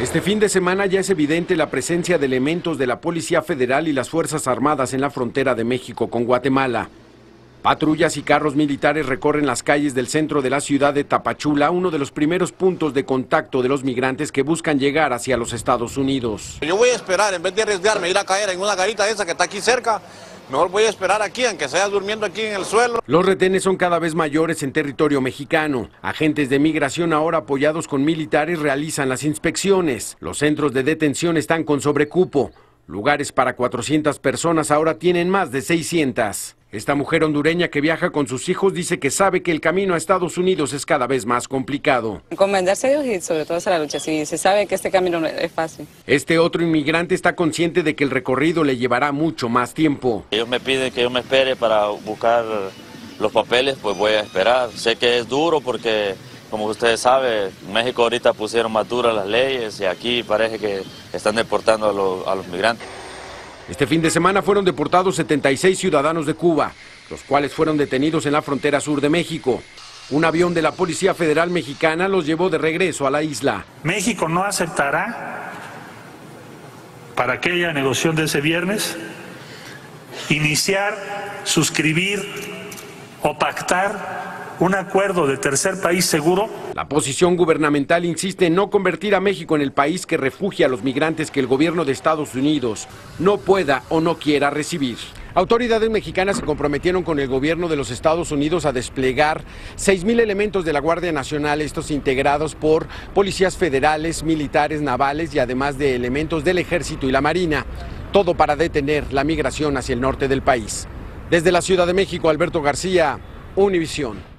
Este fin de semana ya es evidente la presencia de elementos de la Policía Federal y las Fuerzas Armadas en la frontera de México con Guatemala. Patrullas y carros militares recorren las calles del centro de la ciudad de Tapachula, uno de los primeros puntos de contacto de los migrantes que buscan llegar hacia los Estados Unidos. Yo voy a esperar, en vez de arriesgarme ir a caer en una garita esa que está aquí cerca, mejor voy a esperar aquí, aunque sea durmiendo aquí en el suelo. Los retenes son cada vez mayores en territorio mexicano. Agentes de migración ahora apoyados con militares realizan las inspecciones. Los centros de detención están con sobrecupo. Lugares para 400 personas ahora tienen más de 600. Esta mujer hondureña que viaja con sus hijos dice que sabe que el camino a Estados Unidos es cada vez más complicado. Encomendarse a Dios y sobre todo hacer la lucha. Si se sabe que este camino no es fácil. Este otro inmigrante está consciente de que el recorrido le llevará mucho más tiempo. Ellos me piden que yo me espere para buscar los papeles, pues voy a esperar. Sé que es duro porque, como ustedes saben, en México ahorita pusieron más duras las leyes y aquí parece que están deportando a los, a los migrantes. Este fin de semana fueron deportados 76 ciudadanos de Cuba, los cuales fueron detenidos en la frontera sur de México. Un avión de la Policía Federal Mexicana los llevó de regreso a la isla. México no aceptará para aquella negociación de ese viernes iniciar, suscribir o pactar un acuerdo de tercer país seguro. La posición gubernamental insiste en no convertir a México en el país que refugia a los migrantes que el gobierno de Estados Unidos no pueda o no quiera recibir. Autoridades mexicanas se comprometieron con el gobierno de los Estados Unidos a desplegar 6.000 elementos de la Guardia Nacional, estos integrados por policías federales, militares, navales y además de elementos del Ejército y la Marina, todo para detener la migración hacia el norte del país. Desde la Ciudad de México, Alberto García, Univisión.